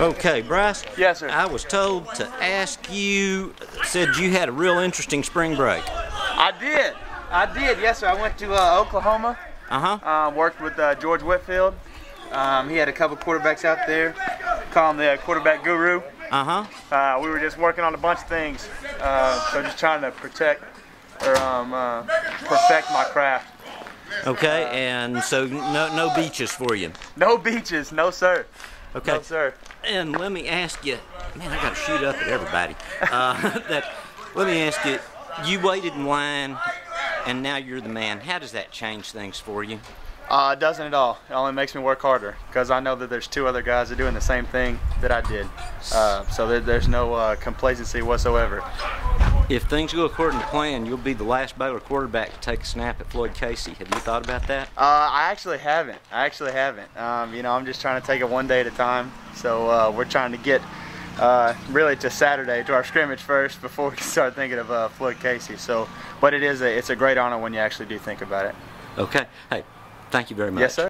Okay, Bryce. Yes, sir. I was told to ask you, said you had a real interesting spring break. I did. I did. Yes, sir. I went to uh, Oklahoma. Uh huh. Um, worked with uh, George Whitfield. Um, he had a couple quarterbacks out there. Call him the quarterback guru. Uh huh. Uh, we were just working on a bunch of things. Uh, so just trying to protect or um, uh, perfect my craft. Okay, and so no no beaches for you. No beaches, no sir. Okay. No sir. And let me ask you, man, I got to shoot up at everybody. Uh, that, let me ask you, you waited in line, and now you're the man. How does that change things for you? Uh, it doesn't at all. It only makes me work harder because I know that there's two other guys that are doing the same thing that I did. Uh, so there, there's no uh, complacency whatsoever. If things go according to plan, you'll be the last Baylor quarterback to take a snap at Floyd Casey. Have you thought about that? Uh, I actually haven't. I actually haven't. Um, you know, I'm just trying to take it one day at a time. So uh, we're trying to get uh, really to Saturday to our scrimmage first before we start thinking of uh, Floyd Casey. So, but it is a it's a great honor when you actually do think about it. Okay. Hey, thank you very much. Yes, sir.